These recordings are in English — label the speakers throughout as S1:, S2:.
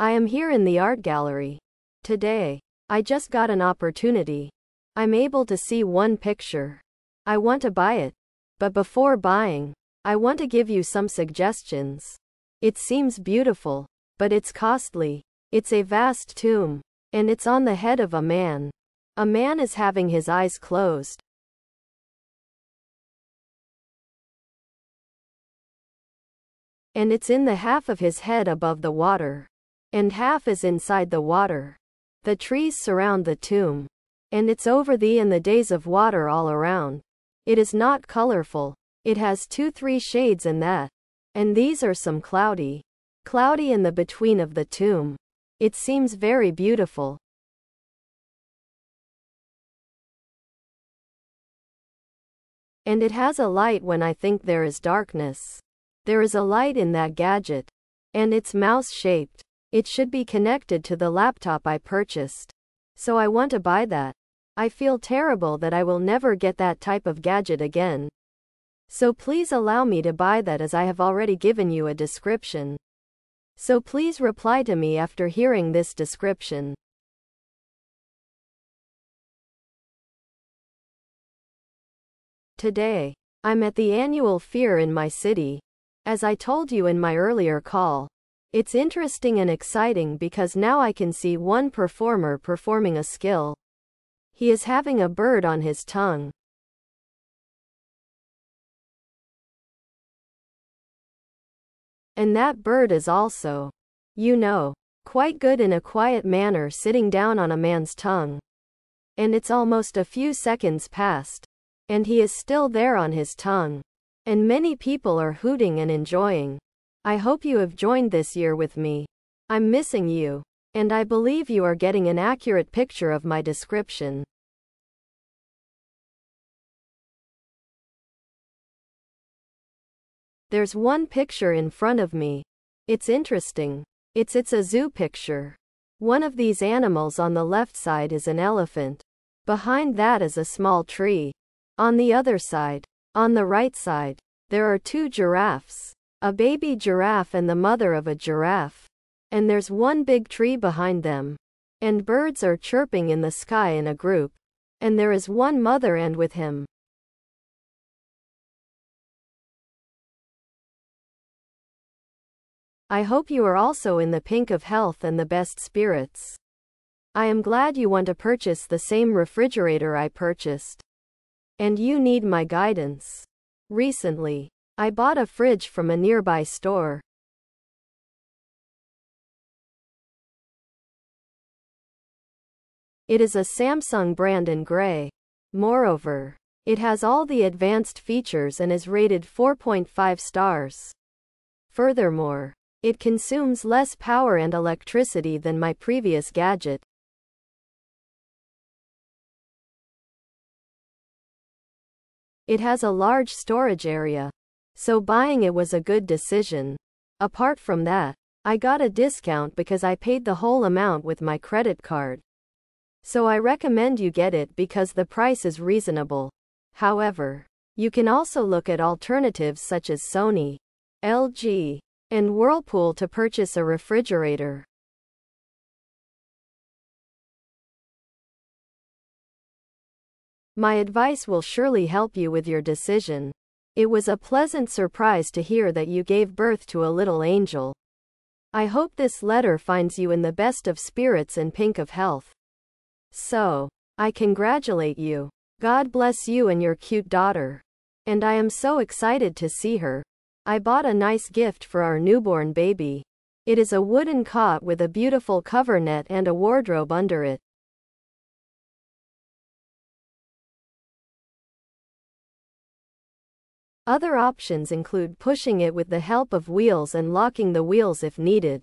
S1: I am here in the art gallery. Today. I just got an opportunity. I'm able to see one picture. I want to buy it. But before buying, I want to give you some suggestions. It seems beautiful, but it's costly. It's a vast tomb, and it's on the head of a man. A man is having his eyes closed. And it's in the half of his head above the water. And half is inside the water. The trees surround the tomb. And it's over thee and the days of water all around. It is not colorful. It has two three shades in that. And these are some cloudy. Cloudy in the between of the tomb. It seems very beautiful. And it has a light when I think there is darkness. There is a light in that gadget. And it's mouse shaped. It should be connected to the laptop I purchased. So I want to buy that. I feel terrible that I will never get that type of gadget again. So please allow me to buy that as I have already given you a description. So please reply to me after hearing this description. Today, I'm at the annual fair in my city. As I told you in my earlier call, it's interesting and exciting because now I can see one performer performing a skill. He is having a bird on his tongue. And that bird is also, you know, quite good in a quiet manner sitting down on a man's tongue. And it's almost a few seconds past. And he is still there on his tongue. And many people are hooting and enjoying. I hope you have joined this year with me. I'm missing you. And I believe you are getting an accurate picture of my description. There's one picture in front of me. It's interesting. It's it's a zoo picture. One of these animals on the left side is an elephant. Behind that is a small tree. On the other side, on the right side, there are two giraffes. A baby giraffe and the mother of a giraffe. And there's one big tree behind them. And birds are chirping in the sky in a group. And there is one mother and with him. I hope you are also in the pink of health and the best spirits. I am glad you want to purchase the same refrigerator I purchased. And you need my guidance. Recently, I bought a fridge from a nearby store. It is a Samsung brand in gray. Moreover, it has all the advanced features and is rated 4.5 stars. Furthermore, it consumes less power and electricity than my previous gadget, It has a large storage area. So buying it was a good decision. Apart from that, I got a discount because I paid the whole amount with my credit card. So I recommend you get it because the price is reasonable. However, you can also look at alternatives such as Sony, LG, and Whirlpool to purchase a refrigerator. My advice will surely help you with your decision. It was a pleasant surprise to hear that you gave birth to a little angel. I hope this letter finds you in the best of spirits and pink of health. So, I congratulate you. God bless you and your cute daughter. And I am so excited to see her. I bought a nice gift for our newborn baby. It is a wooden cot with a beautiful cover net and a wardrobe under it. Other options include pushing it with the help of wheels and locking the wheels if needed.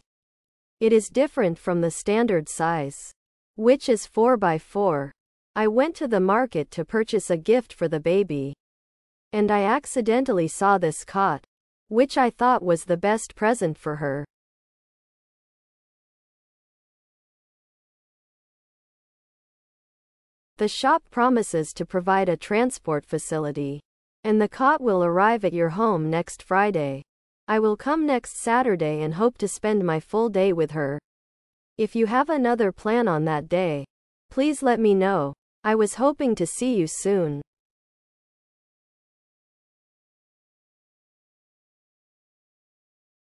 S1: It is different from the standard size, which is 4x4. I went to the market to purchase a gift for the baby. And I accidentally saw this cot, which I thought was the best present for her. The shop promises to provide a transport facility. And the cot will arrive at your home next Friday. I will come next Saturday and hope to spend my full day with her. If you have another plan on that day, please let me know. I was hoping to see you soon.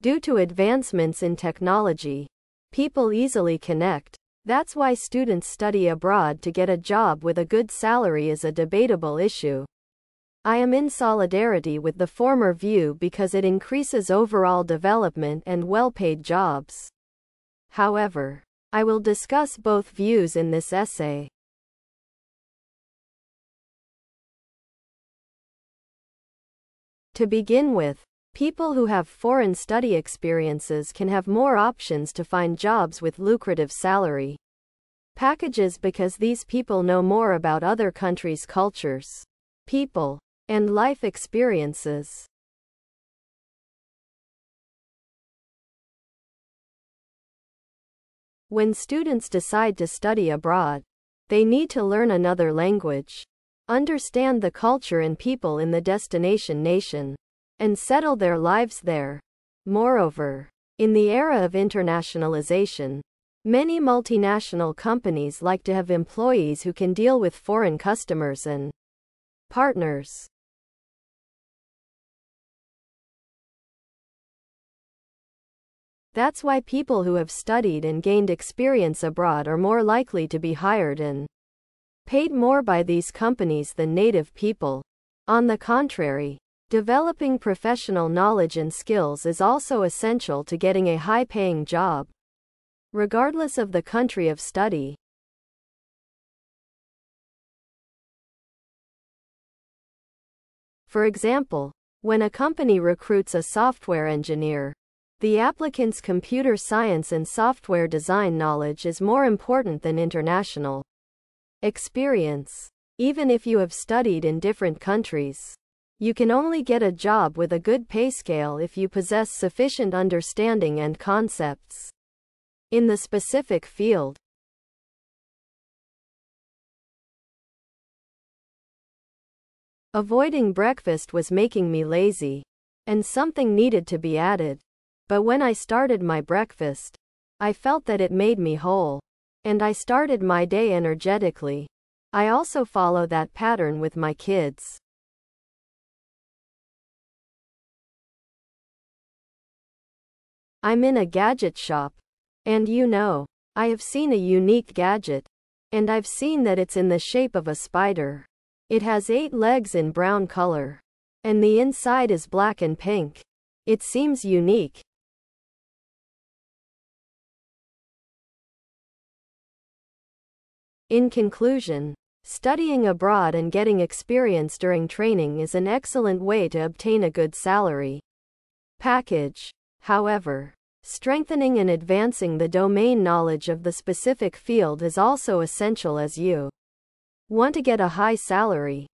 S1: Due to advancements in technology, people easily connect. That's why students study abroad to get a job with a good salary is a debatable issue. I am in solidarity with the former view because it increases overall development and well-paid jobs. However, I will discuss both views in this essay. To begin with, people who have foreign study experiences can have more options to find jobs with lucrative salary packages because these people know more about other countries' cultures, people, and life experiences. When students decide to study abroad, they need to learn another language, understand the culture and people in the destination nation, and settle their lives there. Moreover, in the era of internationalization, many multinational companies like to have employees who can deal with foreign customers and partners. That's why people who have studied and gained experience abroad are more likely to be hired and paid more by these companies than native people. On the contrary, Developing professional knowledge and skills is also essential to getting a high paying job, regardless of the country of study. For example, when a company recruits a software engineer, the applicant's computer science and software design knowledge is more important than international experience, even if you have studied in different countries. You can only get a job with a good pay scale if you possess sufficient understanding and concepts in the specific field. Avoiding breakfast was making me lazy, and something needed to be added. But when I started my breakfast, I felt that it made me whole, and I started my day energetically. I also follow that pattern with my kids. I'm in a gadget shop. And you know, I have seen a unique gadget. And I've seen that it's in the shape of a spider. It has eight legs in brown color. And the inside is black and pink. It seems unique. In conclusion, studying abroad and getting experience during training is an excellent way to obtain a good salary package. However, strengthening and advancing the domain knowledge of the specific field is also essential as you want to get a high salary.